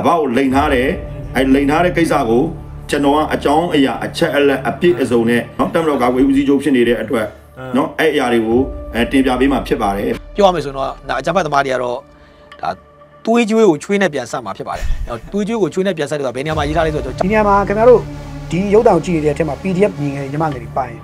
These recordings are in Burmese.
အဘကိုလိန်ထားတယ်အဲလိန်ထားတဲ့ကိစ္စကိုကျွန်တော်ကအကြောင်းအရာအချက်အလက်အပြည့်အစုံနဲ့နော်တမတော်ကာကွယ်ဦးစီးချုပ်ဖြစ်နေတဲ့အတွက်နော်အဲ့အရာတွေကိုအဲတင်ပြပေးမှာဖြစ်ပါတယ်ပြောရမယ်ဆိုတော့ဒါအကြမ်းဖက်သမားတွေကတော့ဒါသွေးကြွေးကိုချွေးနဲ့ပြန်ဆက်မှာဖြစ်ပါတယ်။သွေးကြွေးကိုချွေးနဲ့ပြန်ဆက်တယ်ဆိုတာဘယ်နေရာမှာရေးထားလဲဆိုတော့ဒီနေရာမှာခင်ဗျားတို့ဒီရုပ်တောင်ကြည့်နေတဲ့အထက်မှာ PDF ညီငယ်ညီမငယ်တွေပါရင်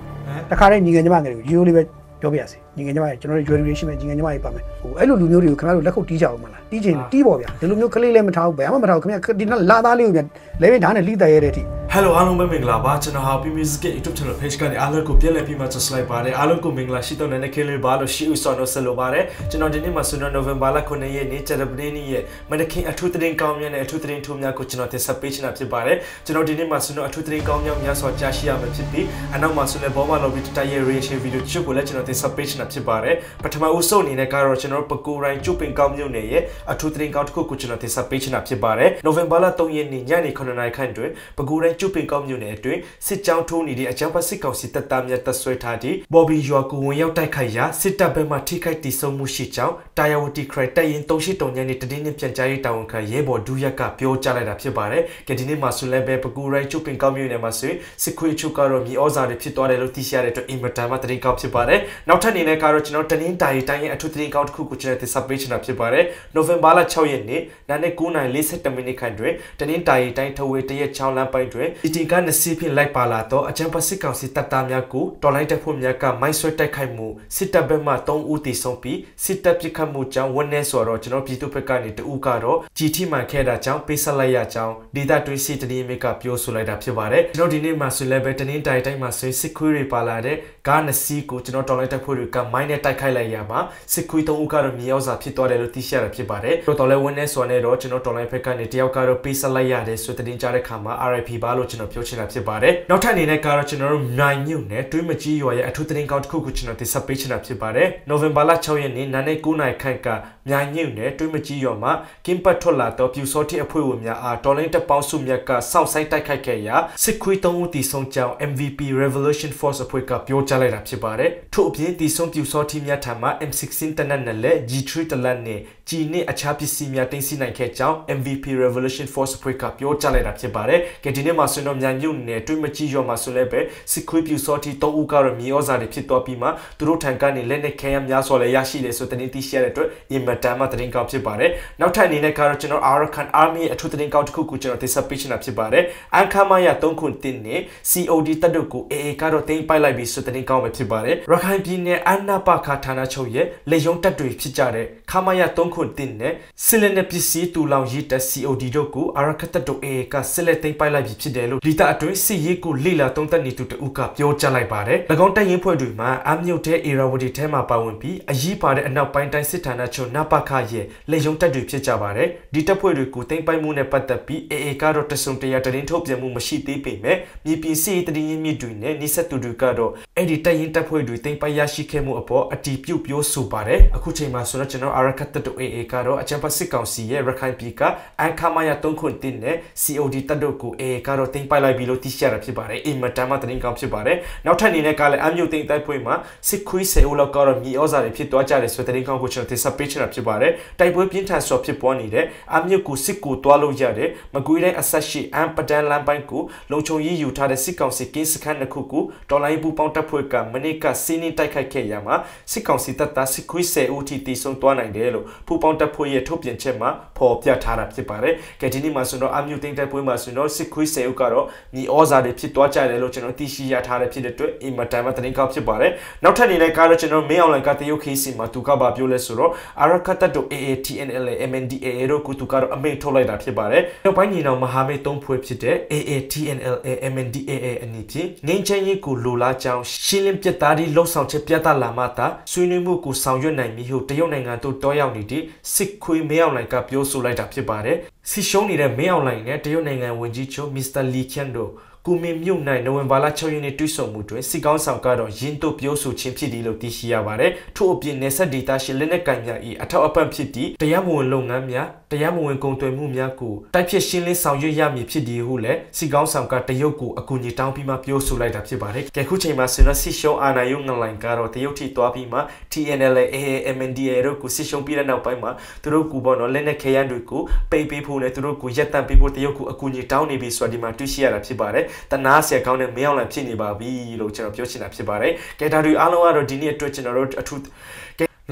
တခါတည်းညီငယ်ညီမငယ်တွေကိုရိုးရိုးလေးပဲ ပြောပြရစီညီငယ်ညီမတွေကျွန်တော်တို့ jewelry တွေရှိမယ်ညီငယ်ညီမတွေပါမယ်ဟိုအဲ့လိုလူမျိုးတွေကိုခင်ဗျားတို့လက်ခုပ်တီးကြအောင်မလားတီးချင်တီးပါဗျာဒီလိုမျိုးကလေးလည်းမထားဘူးဘယ်မှမထားဘူးခင်ဗျာဒီနောက်လာသားလေးကိုပြန်လဲပြန်ဓာတ်နဲ့လိတဲ့ရတဲ့အထိ ဟယ်လိုအားလုံးပဲမင်္ဂလာပါကျွန်တော်ဟာ PP Music YouTube Channel page ကနေအားလုံးကိုပြန်လည်ပြီးမှ subscribe ပါတယ်အားလုံးကိုမင်္ဂလာရှိတော့နေတဲ့ခေလေးပါလို့ရှိဦးစောတော့ဆက်လို့ပါတယ်ကျွန်တော်ဒီနေ့မှာဆိုတော့ November လ9ရက်နေ့ကျတဲ့ပနေ့နေ့ရဲ့မနက်ခင်းအထူးသတင်းကောင်းများနဲ့အထူးသတင်းထိုးများကိုကျွန်တော်တင်ဆက်ပေးချင်တာဖြစ်ပါတယ်ကျွန်တော်ဒီနေ့မှာဆိုတော့အထူးသတင်းကောင်းများများစွာကြားရှိရမှာဖြစ်ပြီးအနောက်မှာဆိုလည်းဘောမ lobby တိုက်ရဲ့ reaction video ချုပ်ကိုလည်းကျွန်တော်တင်ဆက်ပေးချင်တာဖြစ်ပါတယ်ပထမဦးဆုံးအနေနဲ့ကတော့ကျွန်တော်ပကူရိုင်းကျုပ်ပင်ကောင်းမြို့နယ်ရဲ့အထူးသတင်းကောင်းတစ်ခုကိုကျွန်တော်တင်ဆက်ပေးချင်တာဖြစ်ပါတယ် November လ3ရက်နေ့ညနေ9:00နာရီခန့်တွင်ပကူရိုင်းကျုပ်ပင်ကောင်းမြို့နယ်အတွင်းစစ်ကြောင်းထိုးနေတဲ့အကြမ်းဖက်စစ်ကောင်စီတပ်သားများတပ်ဆွဲထားသည့်ဘော်ဘီရွာကိုဝင်ရောက်တိုက်ခိုက်ရာစစ်တပ်ဘက်မှထိခိုက်တီဆုံးမှုရှိကြောင်းတာယာဝတီခရိုင်တပ်ရင်း38တုံညနေတတင်းနှင့်ပြန်ကြားရေးတာဝန်ခံရဲဘော်ဒူးရက်ကပြောကြားလိုက်တာဖြစ်ပါတယ်။ကဒီနေ့မှာဆိုလည်းပဲပကူရိုင်းကျုပ်ပင်ကောင်းမြို့နယ်မှာဆိုစစ်ခွေးချုပ်ကတော့မြေဩဇာတွေဖြစ်သွားတယ်လို့သိရှိရတဲ့အတွက်အင်မတန်မှတရင်ကောက်ဖြစ်ပါတယ်။နောက်ထပ်အနေနဲ့ကတော့ကျွန်တော်တနင်္တာရီတိုင်းရဲ့အထူးတရင်ကောက်တစ်ခုကိုကျွန်တော်တင်ဆက်ပေးချင်တာဖြစ်ပါတယ်။နိုဝင်ဘာလ6ရက်နေ့နာနဲ့9:47မိနစ်ခန့်တွင်တနင်္တာရီတိုင်းထဝေတရက်ချောင်းလမ်းပိုင်းတွင်ဒီတင်ကနစီဖြင့်လိုက်ပါလာသောအကြံပတ်စစ်ကောင်စီတပ်သားများကိုတော်လိုင်းတပ်ဖွဲ့များကမိုင်းဆွဲတိုက်ခိုက်မှုစစ်တပ်ဘက်မှ3ဦးသေဆုံးပြီးစစ်တပ်ပစ်ခတ်မှုကြောင့်ဝန်내ဆိုတော့ကျွန်တော်ပြည်သူဘက်ကနေတဦးကတော့ကြီးထိမှန်ခဲ့တာကြောင့်ပေးဆက်လိုက်ရကြောင်းဒေတာတွင်းစီတနည်းမိကပြောဆိုလိုက်တာဖြစ်ပါတယ်ကျွန်တော်ဒီနေ့မှာဆိုလည်းပဲတနင်္တိုင်တိုင်းမှာဆိုစစ်ခွေးတွေပါလာတဲ့ကားနှစ်စီးကိုကျွန်တော်တော်လိုင်းတပ်ဖွဲ့တွေကမိုင်းနဲ့တိုက်ခိုက်လိုက်ရမှာစစ်ခွေး3ဦးကတော့မြေရောက်စာဖြစ်သွားတယ်လို့သိရှိရတာဖြစ်ပါတယ်တော်လည်းဝန်내ဆိုတဲ့တော့ကျွန်တော်တော်လိုင်းဘက်ကနေတယောက်ကတော့ပေးဆက်လိုက်ရတယ်ဆိုတဲ့တင်ကြားတဲ့ခါမှာ RIP ပါလို့ကျွန်တော်ပြောချင်တာဖြစ်ပါတယ်နောက်ထပ်အနေနဲ့ကတော့ကျွန်တော်တို့နိုင်မြုံနဲ့တွေးမကြီးရွာရဲ့အထူးသတင်းကောင်းတစ်ခုကိုကျွန်တော်တင်ဆက်ပေးချင်တာဖြစ်ပါတယ်နိုဝင်ဘာလ6ရက်နေ့နာနေ9နိုင်ခန့်က မြိုင်ညုံနဲ့တွေးမကြီးရွာမှာကင်းပတ်ထွက်လာတော့ပြူစောတိအဖွဲ့ဝင်များအားတော်လိုင်းတပ်ပေါင်းစုများကစောင့်ဆိုင်တိုက်ခိုက်ခဲ့ရာစစ်ခွေး3ဦးတီဆုံးကြောင်း MVP Revolution Force အဖွဲ့ကပြောကြားလိုက်တာဖြစ်ပါတယ်ထို့အပြင်တီဆုံးပြူစောတိများထံမှ M16 တနက်နဲ့လက် G3 တလက်နဲ့ဂျီနဲ့အခြားပစ္စည်းများတင်စီနိုင်ခဲ့ကြောင်း MVP Revolution Force အဖွဲ့ကပြောကြားလိုက်တာဖြစ်ပါတယ်။ကဲဒီနေ့မှာဆိုတော့မြန်ညုံနဲ့တွေးမကြီးရွာမှာဆိုလည်းပဲစစ်ခွေးပြူစောတိ3ဦးကတော့မြေဩဇာတွေဖြစ်သွားပြီးမှသူတို့ထံကနေလက်နဲ့ခဲယမ်းများစွာလည်းရရှိတယ်ဆိုတဲ့တင်သိရှိရတဲ့အတွက်အင်မတန်မှတင်ကောင်းဖြစ်ပါတယ်။နောက်ထပ်အနေနဲ့ကတော့ကျွန်တော် Arakan Army အထူးတင်ကောင်းတစ်ခုကိုကျွန်တော်တင်ဆက်ပေးချင်တာဖြစ်ပါတယ်။အန်ခါမယာ3ခုတင်နဲ့ COD တပ်တို့ကို AA ကတော့တင်ပိုက်လိုက်ပြီးဆိုတဲ့တင်ကောင်းပဲဖြစ်ပါတယ်။ရခိုင်ပြည်နယ်အန်နာပါခါဌာနချုပ်ရဲ့လေယုံတပ်တွေဖြစ်ကြတဲ့ခါမယာ3ခုတင်နဲ့စစ်လက်နဲ့ပစ္စည်းတူလောင်ရေးတပ် COD တို့ကိုအာရခတ်တို့ AA ကစစ်လက်သိမ်းပိုက်လိုက်ပြီဖြစ်တယ်လို့လီတာအတွင်းစစ်ရေးကိုလေလာသုံးသက်နေသူတဦးကပြောကြားလိုက်ပါတယ်။၎င်းတပ်ရင်းဖွဲ့တွေမှာအမြုပ်တဲ့ era ဝတီထဲမှာပါဝင်ပြီးအရေးပါတဲ့အနောက်ပိုင်းတိုင်းစစ်ဌာနချုပ်နပခရဲ့လက်ယုံတပ်တွေဖြစ်ကြပါတယ်။ဒီတပ်ဖွဲ့တွေကိုသိမ်းပိုက်မှုနဲ့ပတ်သက်ပြီး AA ကတော့တစုံတရာတရင်ထုတ်ပြန်မှုမရှိသေးပေမဲ့မြေပြင်စစ်ရေးတရင်မြစ်တွေနဲ့နှိစက်သူတွေကတော့အဲ့ဒီတပ်ရင်းတပ်ဖွဲ့တွေသိမ်းပိုက်ရရှိခဲ့မှုအပေါ်အတီးပြုတ်ပြောဆိုပါတယ်။အခုချိန်မှာဆိုတော့ကျွန်တော်အာရခတ်တို့ AA ကတော့အချမ်းဖတ်စစ်ကောင်စီရဲ့ရခိုင်ပြည်ကအန်ခါမယာ3ခွန်းတင်နဲ့ COD တပ်တို့ကို AA ကတော့တင်ပိုက်လိုက်ပြီလို့သိရှိရတာဖြစ်ပါတယ်အိမ်မတန်မှတင်ကောင်းဖြစ်ပါတယ်နောက်ထပ်အနေနဲ့ကလည်းအမျိုးသိမ်းတိုက်ပွဲမှာစစ်ခွေးဆယ်ဦးလောက်ကတော့မြေဩဇာတွေဖြစ်သွားကြတယ်ဆိုတဲ့တင်ကောင်းကိုကျွန်တော်တင်ဆက်ပေးချင်တာဖြစ်ပါတယ်တိုက်ပွဲပြင်းထန်စွာဖြစ်ပွားနေတဲ့အမျိုးကိုစစ်ကိုတွားလို့ရတယ်မကွေးတိုင်းအဆက်ရှိအမ်ပဒန်လမ်းပိုင်းကိုလုံခြုံရေးယူထားတဲ့စစ်ကောင်စီကင်းစခန်းတစ်ခုကိုတော်လိုင်းဘူးပေါင်းတပ်ဖွဲ့ကမနေ့ကစီးနင်းတိုက်ခိုက်ခဲ့ရမှာစစ်ကောင်စီတပ်သားစစ်ခွေးဆယ်ဦးထိတီဆုံးသွားနိုင်တယ်လို့ဖူပေါင်းတပ်ဖွဲ့ရဲ့ထုတ်ပြန်ချက်မှာဖော်ပြထားတာဖြစ်ပါတယ်။ကဲဒီနေ့မှာဆိုတော့အမျိုးသိမ်းတိုက်ပွဲမှာဆိုတော့စစ်ခွေးဆယ်ဦးကတော့မြေဩဇာတွေဖြစ်သွားကြတယ်လို့ကျွန်တော်သိရှိရထားတဲ့ဖြစ်တဲ့အတွက်အင်မတန်မှတင်ကောက်ဖြစ်ပါတယ်။နောက်ထပ်အနေနဲ့ကတော့ကျွန်တော်မင်းအောင်လိုင်ကတရုတ်ခေးစီမှာသူကပါပြောလဲဆိုတော့အာရကတ်တို့ AATNL MNDAA တို့ကသူကတော့အမိန့်ထုတ်လိုက်တာဖြစ်ပါတယ်။နောက်ပိုင်းညီနောင်မဟာမိတ်သုံးဖွဲ့ဖြစ်တဲ့ AATNL MNDAA အနည်းဖြင့်ငင်းချင်းရေးကိုလိုလားကြောင်းရှင်းလင်းပြသသည့်လှုပ်ဆောင်ချက်ပြသလာမှသာဆွေးနွေးမှုကိုဆောင်ရွက်နိုင်ပြီဟုတရုတ်နိုင်ငံသို့တောရောက်နေတဲ့စစ်ခွေးမင်းအောင်လိုင်ကပြောဆိုလိုက်တာဖြစ်ပါတယ်။စီရှုံးနေတဲ့မင်းအောင်လိုင်နဲ့တရုတ်နိုင်ငံဝန်ကြီးချုပ်မစ္စတာလီချန်တို့ကူမင်မြုပ်နိုင်နိုဝင်ဘာလ6ရက်နေ့တွေ့ဆုံမှုတွင်စစ်ကောင်းဆောင်ကတော့ရင်းတို့ပြောဆိုခြင်းဖြစ်တယ်လို့သိရှိရပါတယ်။ထို့အပြင်နေဆက်ဒေတာရှင်လက်နက်ကန်များ၏အထောက်အပံ့ဖြစ်သည့်တရားမဝင်လုပ်ငန်းများ တရားမဝင်ကုန်သွယ်မှုများကိုတိုက်ဖြစ်ရှင်းလင်းဆောင်ရွက်ရမည်ဖြစ်ဒီဟုလည်းစီကောင်းဆောင်ကတရုတ်ကိုအကူအညီတောင်းပြီးမှပြောဆိုလိုက်တာဖြစ်ပါတယ်။ကဲခုချိန်မှာဆင်ရစစ်ရှုံးအာဏာယုံငလိုင်ကတော့တရုတ်ထိသွားပြီးမှ TNLA AMNDA တို့ကိုစစ်ရှုံးပြီးတဲ့နောက်ပိုင်းမှာသူတို့ကပေါ့နော်လက်နက်ခဲယမ်းတွေကိုပိတ်ပေးဖို့နဲ့သူတို့ကိုရက်တန့်ပေးဖို့တရုတ်ကိုအကူအညီတောင်းနေပြီဆိုတာဒီမှာတွေ့ရှိရတာဖြစ်ပါတယ်။တနာဆရာကောင်းတဲ့မင်းအောင်လှိုင်ဖြစ်နေပါပြီလို့ကျွန်တော်ပြောချင်တာဖြစ်ပါတယ်။ကဲဒါတွေအားလုံးကတော့ဒီနေ့အတွက်ကျွန်တော်တို့အထူး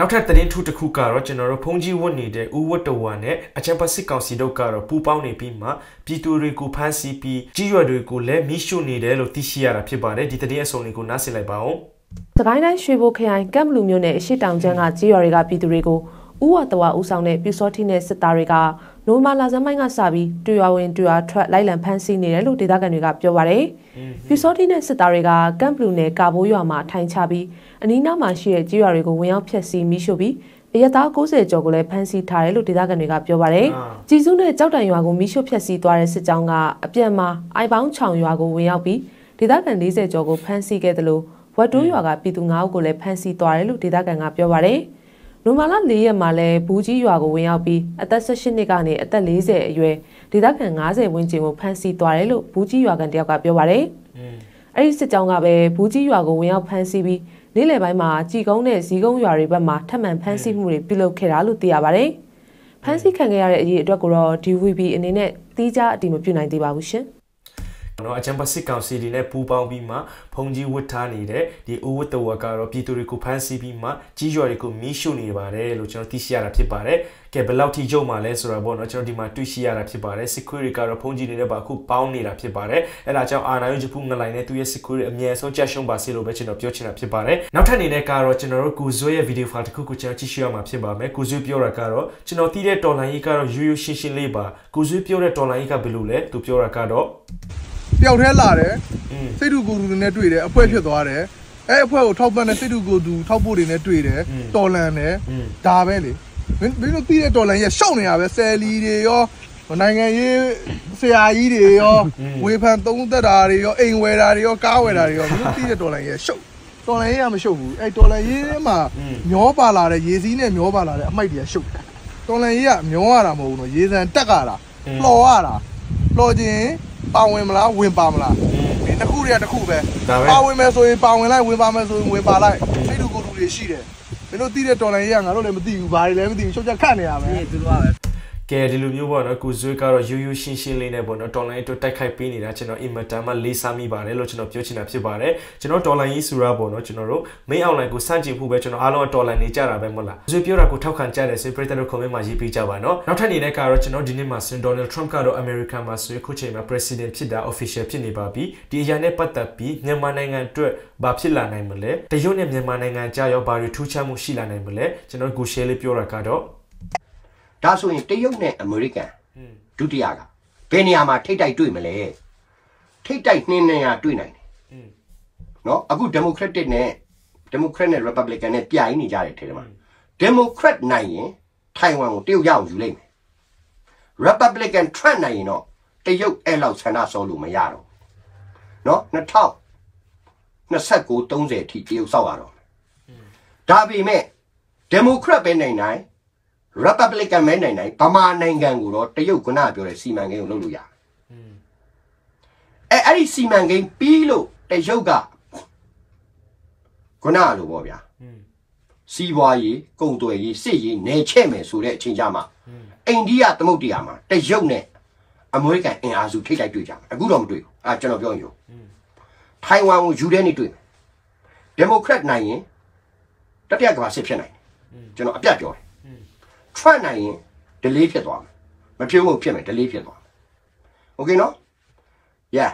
နောက်ထပ်သတင်းထူးတစ်ခုကတော့ကျွန်တော်တို့ဖုန်ကြီးဝတ်နေတဲ့ဥဝတ်တော်ဝါနဲ့အချမ်းပစစ်ကောင်စီတို့ကတော့ပူပေါင်းနေပြီးမှပြည်သူတွေကိုဖမ်းဆီးပြီးကြီးရွယ်တွေကိုလည်းမိရှုနေတယ်လို့သိရှိရတာဖြစ်ပါတယ်ဒီသတင်းအစုံလေးကိုနားဆင်လိုက်ပါအောင်စကိုင်းတိုင်းရွှေဘိုခရိုင်ကမ်ဘလူမြို့နယ်အရှိတောင်ကျန်းကကြီးရွာတွေကပြည်သူတွေကိုဥဝတဝဦးဆောင်တဲ့ပြူစောတိနဲ့စစ်သားတွေက နိုမာလာဇမိုင်းကစပြီးတွေ့ရွာဝင်တွေ့ရွာထွက်လိုက်လံဖမ်းဆီးနေတယ်လို့ဒေသခံတွေကပြောပါရယ်ပြူစောတိနဲ့စစ်သားတွေကကမ်ဘလူနယ်ကာဘိုးရွာမှာထိုင်ချပြီးအနီးနားမှာရှိတဲ့ကြီးရွာတွေကိုဝင်ရောက်ဖျက်ဆီးမိရှို့ပြီးအရက်သား90ကျော်ကိုလည်းဖမ်းဆီးထားတယ်လို့ဒေသခံတွေကပြောပါရယ်ကြည်စုနဲ့ကြောက်တန်ရွာကိုမိရှို့ဖျက်ဆီးသွားတဲ့စစ်ကြောင်းကအပြက်မှာအိုင်ပေါင်းချောင်ရွာကိုဝင်ရောက်ပြီးဒေသခံ40ကျော်ကိုဖမ်းဆီးခဲ့တယ်လို့ဝတ်တိုးရွာကပြည်သူ9ဦးကိုလည်းဖမ်းဆီးသွားတယ်လို့ဒေသခံကပြောပါရယ် နိုမာလာ၄ရက်မှာလဲဘူးကြီးရွာကိုဝင်ရောက်ပြီးအသက်18နှစ်ကနေအသက်40အရွယ်ဒေသခံ90ဝန်းကျင်ကိုဖမ်းဆီးသွားတယ်လို့ဘူးကြီးရွာကန်တယောက်ကပြောပါရယ်အဲ့ဒီစစ်ကြောင်းကပဲဘူးကြီးရွာကိုဝင်ရောက်ဖမ်းဆီးပြီးနေ့လယ်ပိုင်းမှာကြည်ကုန်းနဲ့ဇီကုန်းရွာတွေဘက်မှာထပ်မံဖမ်းဆီးမှုတွေပြုလုပ်ခဲ့တာလို့သိရပါရယ်ဖမ်းဆီးခံခဲ့ရတဲ့အရေးအတွက်ကိုတော့ DVB အနေနဲ့တီးခြားအတည်မပြုနိုင်သေးပါဘူးရှင်။ နော်အချမ်းပစစ်ကောင်စီတွေနဲ့ပူးပေါင်းပြီးမှဖုန်ကြီးဝတ်ထားနေတဲ့ဒီအိုဝတ်တော်ကတော့ပြည်သူတွေကိုဖမ်းဆီးပြီးမှကြီးရွာတွေကိုမီးရှို့နေပါတယ်လို့ကျွန်တော်သိရှိရတာဖြစ်ပါတယ်။ကဲဘယ်လောက်ထိကြုံမှလဲဆိုတာပေါ့နော်ကျွန်တော်ဒီမှာတွေ့ရှိရတာဖြစ်ပါတယ်။ security ကတော့ဖုန်ကြီးတွေနဲ့ပါအခုပေါင်းနေတာဖြစ်ပါတယ်။အဲဒါကြောင့်အာနာယုဂျပူငလိုင်နဲ့သူရဲ့ security အမြဲဆုံးကြက်ရှုံးပါစေလို့ပဲကျွန်တော်ပြောချင်တာဖြစ်ပါတယ်။နောက်ထပ်အနေနဲ့ကတော့ကျွန်တော်တို့ကိုဇွဲရဲ့ video file တစ်ခုကိုကျွန်တော်ကြည့်ရှုရမှာဖြစ်ပါမယ်။ကိုဇွဲပြောတာကတော့ကျွန်တော်သိတဲ့တော်လိုင်းကြီးကတော့ရိုးရိုးရှင်းရှင်းလေးပါ။ကိုဇွဲပြောတဲ့တော်လိုင်းကြီးကဘယ်လိုလဲသူပြောတာကတော့ တယောက်တည်းလာတယ်စိတ်တူကိုယ်တူတွေနဲ့တွေ့တယ်အဖွဲဖြစ်သွားတယ်အဲအဖွဲကိုထောက်ပံ့တဲ့စိတ်တူကိုယ်တူထောက်ဖို့တွေနဲ့တွေ့တယ်တော်လန်တယ်ဒါပဲလေမင်းမင်းတို့သိတဲ့တော်လန်ရဲ့ရှောက်နေတာပဲဆယ်လီတွေရောနိုင်ငံရေးဆရာကြီးတွေရောဝေဖန်သုံးသက်တာတွေရောအိမ်ဝယ်တာတွေရောကားဝယ်တာတွေရောမင်းတို့သိတဲ့တော်လန်ရဲ့ရှုပ်တော်လန်ရေးကမရှုပ်ဘူးအဲတော်လန်ရေးမှာမျောပါလာတဲ့ရေစည်းနဲ့မျောပါလာတဲ့အမိုက်တွေကရှုပ်တော်လန်ရေးကမျောရတာမဟုတ်ဘူးနော်ရေစံတက်ရတာလှော်ရတာလှော်ခြင်း ပါဝင်မလားဝင်ပါမလားဒီတစ်ခုတည်းတစ်ခုပဲဒါပဲပါဝင်မယ်ဆိုရင်ပါဝင်လိုက်ဝင်ပါမယ်ဆိုရင်ဝင်ပါလိုက်စိတ်တူကိုယ်တူတွေရှိတယ်မင်းတို့သိတဲ့တော်လိုင်းရေးကငါတို့လည်းမသိဘူးဘာတွေလည်းမသိဘူးချုပ်ချက်ခတ်နေရမယ်ကဲ ဒီလိုမျိုးပေါ့နော်ကိုဇွေးကတော့ရိုးရိုးရှင်းရှင်းလေးနဲ့ပေါ့နော်ဒေါ်လာအတွက်တိုက်ခိုက်ပေးနေတာကျွန်တော်အင်မတန်မှလေးစားမိပါတယ်လို့ကျွန်တော်ပြောချင်တာဖြစ်ပါတယ်ကျွန်တော်ဒေါ်လာကြီးဆိုတာပေါ့နော်ကျွန်တော်တို့ main online ကိုစန့်ကျင်ဖို့ပဲကျွန်တော်အားလုံးဒေါ်လာနေကြတာပဲမဟုတ်လားဇွေးပြောတာကိုထောက်ခံကြတယ်ဆိုပြည်သက်တို့ comment မှာရေးပေးကြပါနော်နောက်ထပ်အနေနဲ့ကတော့ကျွန်တော်ဒီနေ့မှာဆင်ဒေါ်နယ်ထရမ့်ကတော့ American မှာဆိုခုချိန်မှာ president ဖြစ်တာ official ဖြစ်နေပါပြီဒီအရာနဲ့ပတ်သက်ပြီးမြန်မာနိုင်ငံအတွက်ဘာဖြစ်လာနိုင်မလဲတရုတ်နဲ့မြန်မာနိုင်ငံကြားရောဘာတွေထူးခြားမှုရှိလာနိုင်မလဲကျွန်တော်ကို share လေးပြောတာကတော့ ဒါဆိုရင်တရုတ်နဲ့အမေရိကန်ဒုတိယကဘယ်နေရာမှာထိတ်တိုက်တွေ့မလဲထိတ်တိုက်နှင်းနေရတွေ့နိုင်တယ်နော်အခု Democratic နဲ့ Democrat နဲ့ Republican နဲ့ပြိုင်နေကြတယ်ထဲမှာ Democrat နိုင်ရင်ထိုင်ဝမ်ကိုတရုတ်ရအောင်ယူလိုက်မယ် Republican ထွက်နိုင်ရင်တော့တရုတ်အဲ့လောက်ဆန္ဒစောလို့မရတော့ဘူးနော်2029 30အထိတရုတ်စောက်ရတော့မယ်ဒါပေမဲ့ Democrat ပဲနိုင်နိုင် Republican မဲနိုင်နိုင်ဗမာနိုင်ငံကိုတော့တရုတ်ကနပြောတဲ့စီမံကိန်းကိုလုပ်လို့ရတယ်။အဲအဲ့ဒီစီမံကိန်းပြီးလို့တရုတ်ကကနလို့ပေါ့ဗျာ။စီးပွားရေးကုန်သွယ်ရေးစစ်ရေးနယ်ချဲ့မယ်ဆိုတဲ့အချိန်ကြမှာအိန္ဒိယသမုဒ္ဒရာမှာတရုတ်နဲ့အမေရိကန်အင်အားစုထိတ်တိုက်တွေ့ကြတယ်။အခုတော့မတွေ့ဘူး။အဲကျွန်တော်ပြောရင်ရော။ထိုင်ဝမ်ကိုယူတဲ့နေတွေ့။ဒီမိုကရက်နိုင်ရင်တတိယကမ္ဘာစစ်ဖြစ်နိုင်တယ်။ကျွန်တော်အပြတ်ပြောတယ်။ ထွက်နိုင်ရင် delay ဖြစ်သွားမယ်မဖြစ်ဘူးဖြစ်မယ် delay ဖြစ်သွားမယ်โอเคနော် yeah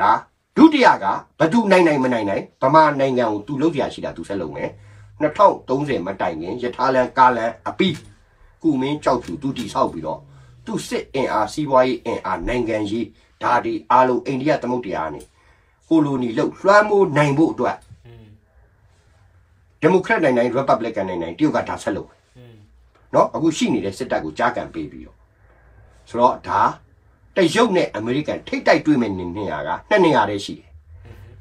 ဒါဒုတိယကဘသူနိုင်နိုင်မနိုင်နိုင်ဗမာနိုင်ငံကိုသူလုပ်ကြရရှိတာသူဆက်လုပ်မယ်2030မတိုင်ခင်ယထာလန်ကာလန်အပီးကုမင်းကြောက်သူသူတိဆောက်ပြီးတော့သူစစ်အင်အားစီးပွားရေးအင်အားနိုင်ငံရေးဒါဒီအားလုံးအိန္ဒိယသမုဒ္ဒရာကနေကိုလိုနီလောက်လွှမ်းမိုးနိုင်ဖို့အတွက်ဒီမိုကရက်နိုင်နိုင်ရီပတ်ဘလစ်ကန်နိုင်နိုင်တရုတ်ကဒါဆက်လုပ်မယ် เนาะအခုရှိနေတဲ့စစ်တပ်ကိုကြားကန်ပေးပြီးတော့ဆိုတော့ဒါတရုတ်နဲ့အမေရိကန်ထိတ်တိုက်တွေ့မဲ့နေနေရကနှစ်နေရာတည်းရှိတယ်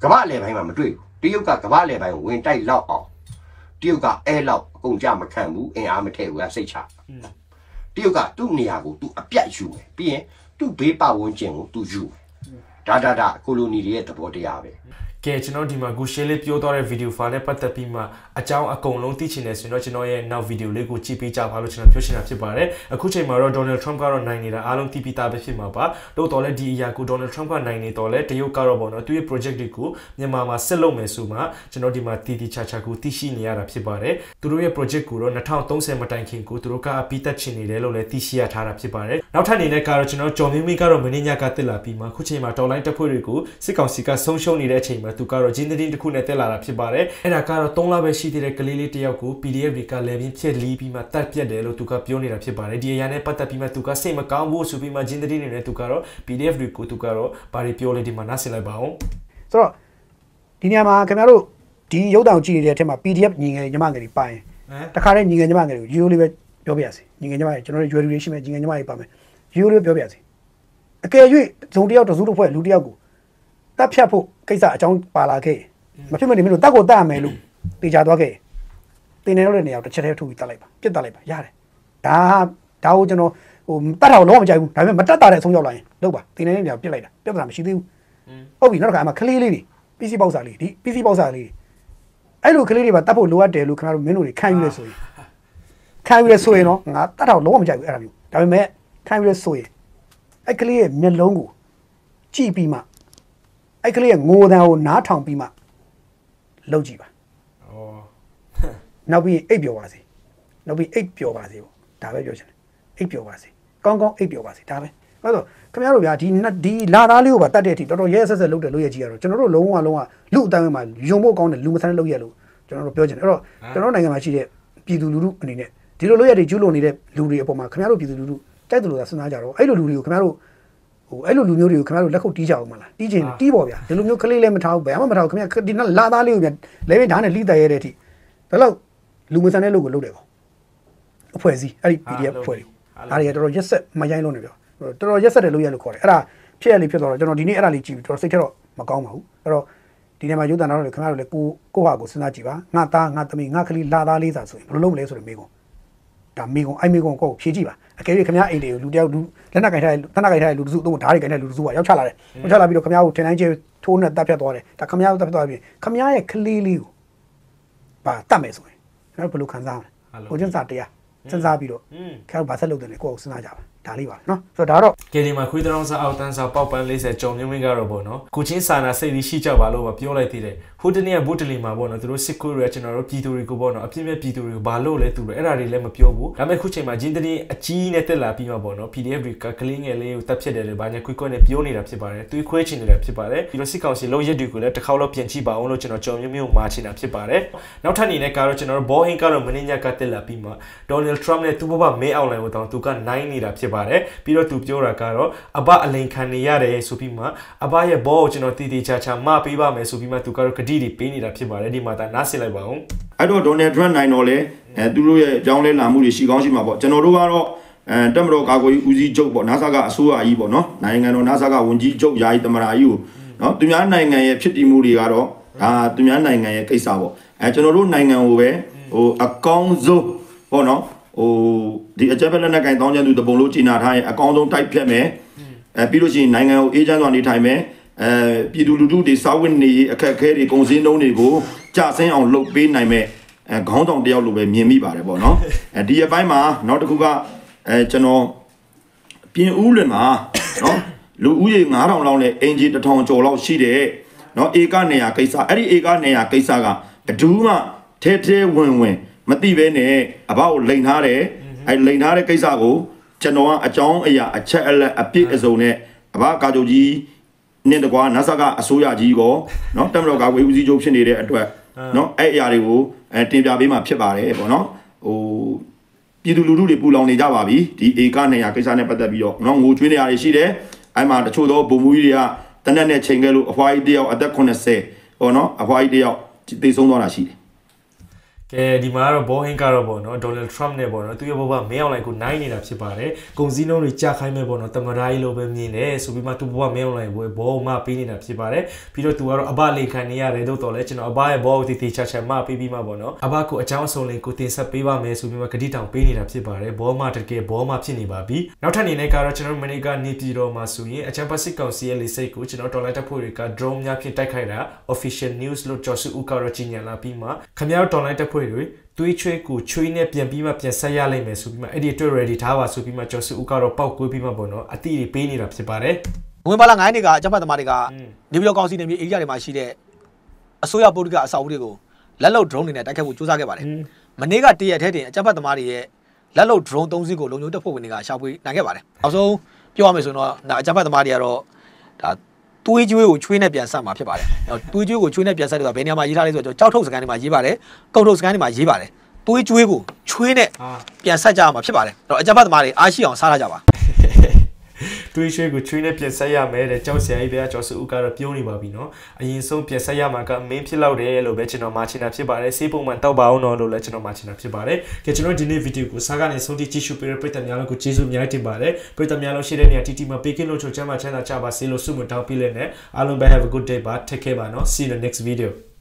ကမ္ဘာအလယ်ပိုင်းမှာမတွေ့ဘူးတရုတ်ကကမ္ဘာအလယ်ပိုင်းကိုဝင်တိုက်လောက်အောင်တရုတ်ကအဲလောက်အကုန်ကြမခံဘူးအင်အားမထည့်ဘူးကစိတ်ချ တရုတ်ကသူ့နေရာကိုသူအပြတ်ယူမယ်ပြီးရင်သူ့ဘေးပတ်ဝန်းကျင်ကိုသူယူမယ်ဒါဒါဒါကိုလိုနီတွေရဲ့သဘောတရားပဲ ကဲကျွန်တော်ဒီမှာဂူရှင်းလေးပြောသွားတဲ့ဗီဒီယိုဖိုင်နဲ့ပတ်သက်ပြီးမှအကြောင်းအကုန်လုံးသိချင်တယ်ဆိုရင်တော့ကျွန်တော်ရဲ့နောက်ဗီဒီယိုလေးကိုကြည့်ပေးကြပါလို့ကျွန်တော်ပြောချင်တာဖြစ်ပါတယ်အခုချိန်မှာတော့ Donald Trump ကတော့နိုင်နေတာအားလုံးသိပြီးသားပဲဖြစ်မှာပါတိုးတော်လည်းဒီအရာကို Donald Trump ကနိုင်နေတော့လဲတရုတ်ကတော့ပေါ့နော်သူရဲ့ project တွေကိုမြန်မာမှာဆက်လုပ်မယ်ဆိုမှကျွန်တော်ဒီမှာတီတီချာချာကိုသိရှိနေရတာဖြစ်ပါတယ်သူတို့ရဲ့ project ကိုတော့2030မတိုင်ခင်ကိုသူတို့ကအပြီးသက်ချင်နေတယ်လို့လည်းသိရှိရထားတာဖြစ်ပါတယ်နောက်ထပ်အနေနဲ့ကတော့ကျွန်တော်ကျော်မင်းမင်းကတော့မင်းညကတက်လာပြီးမှခုချိန်မှာတော်လိုင်းတပ်ဖွဲ့တွေကိုစစ်ကောင်စီကဆုံးရှုံးနေတဲ့အချိန်မှာသူကတော့ဂျင်းတင်းတစ်ခုနဲ့တက်လာတာဖြစ်ပါတယ်အဲ့ဒါကတော့3လပဲရှိသေးတဲ့ကလေးလေးတစ်ယောက်ကို PDF တွေကလည်းပြင်းဖြစ်လီးပြီးမှတတ်ပြတ်တယ်လို့သူကပြောနေတာဖြစ်ပါတယ်ဒီအရာနဲ့ပတ်သက်ပြီးမှသူကစိတ်မကောင်းဘူးဆိုပြီးမှဂျင်းတင်းနေနဲ့သူကတော့ PDF တွေကိုသူကတော့ဘာတွေပြောလဲဒီမှာနားဆင်လိုက်ပါအောင်ဆိုတော့ဒီနေရာမှာခင်ဗျားတို့ဒီရုပ်တောင်ကြည့်နေတဲ့အထက်မှာ PDF ညီငယ်ညီမငယ်တွေပါရင်တခါတည်းညီငယ်ညီမငယ်တွေကိုရိုးရိုးလေးပဲပြောပြရစီညီငယ်ညီမတွေကျွန်တော်တို့ရွယ်လူတွေရှိမယ်ညီငယ်ညီမတွေပါမယ်ရိုးရိုးလေးပြောပြရစီအကယ်၍ဇုံတစ်ယောက်တစ်စုတစ်ဖွဲ့လူတစ်ယောက်ကို တတ်ဖြတ်ဖို့ကိစ္စအကြောင်းပါလာခဲ့မဖြစ်မနေမလို့တတ်ကိုတတ်ရမယ်လို့တေချာသွားခဲ့တင်နေတော့တဲ့နေရာကိုတစ်ချက်တည်းထုတ်ပြီးတတ်လိုက်ပါပြစ်တတ်လိုက်ပါရတယ်ဒါဒါကိုကျွန်တော်ဟိုတတ်တာကိုလုံးဝမကြိုက်ဘူးဒါပေမဲ့မတတ်တာတဲ့အဆုံးရောက်လာရင်လုပ်ပါတင်နေတဲ့နေရာကိုပြစ်လိုက်တာပြဿနာမရှိသေးဘူးဟုတ်ပြီနောက်တစ်ခါအမှကလေးလေးတွေ PC ပေါက်စာလေးဒီ PC ပေါက်စာလေးအဲ့လိုကလေးတွေပါတတ်ဖို့လိုအပ်တယ်လို့ခင်ဗျားတို့မင်းတို့တွေခံယူလဲဆိုရင်ခံယူလဲဆိုရင်တော့ငါတတ်တော့လုံးဝမကြိုက်ဘူးအဲ့ဒါမျိုးဒါပေမဲ့ခံယူလဲဆိုရင်အဲ့ကလေးရဲ့မျက်လုံးကိုကြည့်ပြီးမှ အဲ့ကလေးရဲ့ငိုတန်းကိုနားထောင်ပြီးမှလှုပ်ကြည့်ပါဩနောက်ပြီးအိပ်ပျော်ပါစေနောက်ပြီးအိပ်ပျော်ပါစေပေါ့ဒါပဲပြောချင်တယ်အိပ်ပျော်ပါစေကောင်းကောင်းအိပ်ပျော်ပါစေဒါပဲအဲ့တော့ခင်ဗျားတို့ဗျာဒီနတ်ဒီလာသားလေးကိုပါတတ်တဲ့အထိတော်တော်ရဲဆက်ဆက်လုပ်တယ်လို့ရကြီးရတော့ကျွန်တော်တို့လုံးဝလုံးဝလူအတိုင်းမှာယုံဖို့ကောင်းတယ်လူမဆန်းလုပ်ရလို့ကျွန်တော်တို့ပြောချင်တယ်အဲ့တော့ကျွန်တော်တို့နိုင်ငံမှာရှိတဲ့ပြည်သူလူထုအနေနဲ့ဒီလိုလုပ်ရတဲ့ကျူးလွန်နေတဲ့လူတွေအပေါ်မှာခင်ဗျားတို့ပြည်သူလူထုတိုက်တယ်လို့သာစဉ်းစားကြတော့အဲ့လိုလူတွေကိုခင်ဗျားတို့ ဟိုအဲ့လိုလူမျိုးတွေကိုခင်ဗျားတို့လက်ခုပ်တီးကြအောင်မလားတီးချင်တီးပေါ်ဗျာဒီလိုမျိုးကလေးလည်းမထားဘူးဘယ်မှမထားဘူးခင်ဗျားဒီနလာသားလေးကိုဗျာလဲပင်ဓာတ်နဲ့လိတရရတဲ့အထိဒါတော့လူမဆန်းတဲ့လူကိုလုပ်တယ်ပေါ့အဖွဲ့အစည်းအဲ့ဒီ PDF အဖွဲ့တွေအားရတော်တော်ရက်ဆက်မရိုင်းလို့နေပြောတော်တော်ရက်ဆက်တယ်လို့ရလို့ခေါ်တယ်အဲ့ဒါဖြစ်ရလေးဖြစ်သွားတော့ကျွန်တော်ဒီနေ့အဲ့ဒါလေးကြည့်ပြီးတော်တော်စိတ်ထက်တော့မကောင်းပါဘူးအဲ့တော့ဒီနေ့မှာရုပ်တန်တော်တွေခင်ဗျားတို့လည်းကိုကိုဟာကိုစဉ်းစားကြည့်ပါငါသားငါသမီးငါကလေးလာသားလေးစာဆိုရင်ဘယ်လိုလုပ်မလဲဆိုတဲ့မိကုံ ဒါမိကုံအဲ့မိကုံကိုဖြေကြည့်ပါအကယ်၍ခင်ဗျားအိမ်တွေကိုလူတယောက်လူလက်နက်ကင်ထားတဲ့လက်နက်ကင်ထားတဲ့လူတစုတော့ဓာတ်တွေကင်ထားတဲ့လူတစုကရောက်ချလာတယ်ရောက်ချလာပြီးတော့ခင်ဗျားကိုထင်တိုင်းကျထိုးနဲ့တပ်ဖြတ်သွားတယ်ဒါခင်ဗျားကိုတပ်ဖြတ်သွားပြီးခင်ဗျားရဲ့ကလေးလေးကိုပါတတ်မယ်ဆိုရင်ခင်ဗျားဘယ်လိုခံစားမလဲဟိုကျန်းစာတရားစဉ်းစားပြီးတော့อืมခင်ဗျားဘာဆက်လုပ်တယ်လဲကိုယ့်ကိုစဉ်းစားကြပါ ဒါလေးပါနော်ဆိုတော့ဒါတော့ကဲဒီမှာခွေးတောင်စားအောက်တန်းစားပေါက်ပန်း40ကြုံမြင့်မြင့်ကတော့ပေါ့နော်ကိုချင်းစာနာစိတ်လေးရှိကြပါလို့ပါပြောလိုက်သေးတယ်ဟိုတနေ့ကဘုတ်တလီမှာပေါ့နော်သူတို့စစ်ခွေးရကျွန်တော်တို့ပြည်သူတွေကိုပေါ့နော်အပြစ်မဲ့ပြည်သူတွေကိုဘာလို့လဲသူတို့အဲ့ဒါတွေလည်းမပြောဘူးဒါပေမဲ့ခုချိန်မှာဂျင်းတနေ့အကြီးနဲ့တက်လာပြီးမှပေါ့နော် PDF တွေကကလေးငယ်လေးကိုတပ်ဖြစ်တယ်လေဘာညာခွေးခွေးနဲ့ပြောနေတာဖြစ်ပါတယ်သူခွေးချင်နေတာဖြစ်ပါတယ်ပြီးတော့စစ်ကောင်စီလုံးရက်တွေကိုလည်းတစ်ခေါက်လောက်ပြင်ချိပါအောင်လို့ကျွန်တော်ကြုံမြင့်မြင့်ကိုမာချင်တာဖြစ်ပါတယ်နောက်ထပ်အနေနဲ့ကတော့ကျွန်တော်တို့ဘောဟင်းကတော့မင်းညကတက်လာပြီးမှ Donald Trump နဲ့သူ့ဘဘမဲအောင်လိုင်ကိုတောင်သူကနိုင်နေတာဖြစ်ပါတယ်ပြီးတော့သူပြောတာကတော့အဘအလိန်ခံနေရတယ်ဆိုပြီးမှအဘရဲ့ဘောကိုကျွန်တော်တည်တည်ချာချာမပေးပါမယ်ဆိုပြီးမှသူကတော့ဂတိတွေပေးနေတာဖြစ်ပါတယ်ဒီမှာဒါနားဆင်လိုက်ပါဦးအဲ့တော့ Donald Trump နိုင်တော့လေအဲသူတို့ရဲ့အကြောင်းလဲလာမှုတွေရှိကောင်းရှိမှာပေါ့ကျွန်တော်တို့ကတော့အဲတက်မတော်ကာကွယ်ဦးစီးချုပ်ပေါ့ NASA ကအစိုးရကြီးပေါ့နော်နိုင်ငံတော် NASA ကဝန်ကြီးချုပ်ယာယီသမရာကြီးကိုနော်သူများနိုင်ငံရဲ့ဖြစ်တည်မှုတွေကတော့ဒါသူများနိုင်ငံရဲ့ကိစ္စပေါ့အဲကျွန်တော်တို့နိုင်ငံကိုပဲဟိုအကောင်းဆုံးပေါ့နော် ဟိုဒီအကြမ်းဖက်လက်နက်ကင်တောင်းကျမ်းသူတပုံလို့ကြီးနာထားရင်အကောင်းဆုံးတိုက်ဖြတ်မယ်အဲပြီးလို့ရှိရင်နိုင်ငံကိုအေးချမ်းစွာနေထိုင်မယ်အဲပြည်သူလူထုတွေစာဝတ်နေရေးအခက်အခဲတွေကုန်စည်နှုန်းတွေကိုကြဆင်းအောင်လုပ်ပေးနိုင်မဲ့အဲခေါင်းဆောင်တယောက်လိုပဲမြင်မိပါတယ်ပေါ့နော်အဲဒီအပိုင်းမှာနောက်တစ်ခုကအဲကျွန်တော်ပြင်ဦးလွင်မှာနော်လူဦးရေ9000လောက်နဲ့အင်ဂျီ1000ကျော်လောက်ရှိတဲ့နော်ဧကနေရကိစ္စအဲ့ဒီဧကနေရကိစ္စကဘယ်သူမှထဲထဲဝင်ဝင် မသိဘဲနဲ့အဘောက်လိန်ထားတယ်အဲလိန်ထားတဲ့ကိစ္စကိုကျွန်တော်ကအကြောင်းအရာအချက်အလက်အပြည့်အစုံနဲ့အဘကာချုပ်ကြီးနင်းတကွာနတ်ဆကအစိုးရကြီးကောနော်တက်မတော်ကာကွယ်ဦးစီးချုပ်ဖြစ်နေတဲ့အတွက်နော်အဲ့အရာတွေကိုအဲတင်ပြပေးမှဖြစ်ပါတယ်ပေါ့နော်ဟိုပြည်သူလူထုတွေပူလောင်နေကြပါပြီဒီဧက200ကိစ္စနဲ့ပတ်သက်ပြီးတော့နော်ငိုကျွေးနေရရှိတယ်အဲ့မှာတချို့သောဗိုလ်မှူးကြီးတွေကတနက်နဲ့ချိန်ခဲ့လို့အဖွားကြီးတယောက်အသက်80ပေါ့နော်အဖွားကြီးတယောက်သေဆုံးသွားတာရှိတယ် ကဲဒီမှာကတော့ဘောဟင်းကတော့ပေါ့နော်ဒေါ်နယ်ထရမ့်နဲ့ပေါ့နော်သူရဲ့ဘဘမင်းအောင်လိုင်ကိုနိုင်နေတာဖြစ်ပါတယ်ကုန်စည်နှုန်းတွေကြာခိုင်းမဲ့ပေါ့နော်တမရာကြီးလိုပဲမြင်တယ်ဆိုပြီးမှသူဘဘမင်းအောင်လိုင်ကိုဘောမပေးနေတာဖြစ်ပါတယ်ပြီးတော့သူကတော့အဘလေးခံနေရတယ်တော့တော်လဲကျွန်တော်အဘရဲ့ဘောကိုတီတီချာချာမပေးပြီးမှပေါ့နော်အဘကိုအကြောင်းအစုံလေးကိုတင်ဆက်ပေးပါမယ်ဆိုပြီးမှဂတိတောင်ပေးနေတာဖြစ်ပါတယ်ဘောမတကယ်ဘောမဖြစ်နေပါပြီနောက်ထပ်အနေနဲ့ကတော့ကျွန်တော်မနီကနေပြည်တော်မှာဆိုရင်အချမ်းပစစ်ကောင်စီရဲ့လေစိတ်ကိုကျွန်တော်တော်လိုက်တပ်ဖွဲ့တွေက drone များဖြင့်တိုက်ခိုက်တာ official news လို့ကျော်စုဦးကတော့ကြီးညာလာပြီးမှခင်ဗျားတို့တော်လိုက်တပ်ဖွဲ့တွေသွေးချွေးကိုချွေးနဲ့ပြန်ပြီးမှပြန်ဆက်ရလိမ့်မယ်ဆိုပြီးမှအဲ့ဒီအတွက် ready ထားပါဆိုပြီးမှကျော်စုဦးကတော့ပောက်ကွေးပြီးမှပေါ့နော်အတိတွေပေးနေတာဖြစ်ပါတယ်ဝင်ပါလာ9နှစ်ကအကြမ်းဖက်သမားတွေကနေပြည်တော်ကောင်စီနယ်မြေအေရီးယားတွေမှာရှိတဲ့အစိုးရပုဂ္ဂလိကအဆောက်အဦတွေကိုလက်လုံ drone တွေနဲ့တိုက်ခိုက်ဖို့ကြိုးစားခဲ့ပါတယ်။မနေ့ကတရက်ထဲတင်အကြမ်းဖက်သမားတွေရဲ့လက်လုံ drone 3စီးကိုလုံခြုံတပ်ဖွဲ့ဝင်တွေကရှာဖွေနိုင်ခဲ့ပါတယ်။နောက်ဆုံးပြောရမယ်ဆိုရင်တော့ဒါအကြမ်းဖက်သမားတွေကတော့ဒါ သွေးကြွေးကိုချွေးနဲ့ပြန်ဆက်မှာဖြစ်ပါတယ်။သွေးကြွေးကိုချွေးနဲ့ပြန်ဆက်တယ်ဆိုတာဘယ်နေရာမှာရေးထားလဲဆိုတော့ကြောက်ထုတ်စကန်တွေမှာရေးပါတယ်။ကုတ်ထုတ်စကန်တွေမှာရေးပါတယ်။သွေးကြွေးကိုချွေးနဲ့ပြန်ဆက်ကြရမှာဖြစ်ပါတယ်။အဲ့တော့အကြမ်းဖက်သမားတွေအားရှိအောင်စားရကြပါ။ တွေးရွှေကိုချွေးနဲ့ပြင်ဆက်ရမယ်တဲ့ကြောက်စရာကြီးပဲကျော်စုဦးကတော့ပြောနေပါပြီနော်အရင်ဆုံးပြင်ဆက်ရမှာကမင်းဖြစ်လောက်တယ်လို့ပဲကျွန်တော်မာချင်တာဖြစ်ပါတယ်စေးပုံမှန်တောက်ပါအောင်တော့လို့လည်းကျွန်တော်မာချင်တာဖြစ်ပါတယ်ကဲကျွန်တော်ဒီနေ့ဗီဒီယိုကိုစားကနေဆုံးထိကြည့်ရှုပေးတဲ့ပရိသတ်များလုံးကိုကျေးဇူးအများကြီးတင်ပါတယ်ပရိသတ်များလုံးရှိတဲ့နေရာတီတီမှာပေးကင်းလို့ချိုချမ်းမှာချမ်းသာကြပါစေလို့ဆုမတောင်းပေးလက်နဲ့အားလုံးပဲ have a good day ပါ take care ပါနော် see you in the next video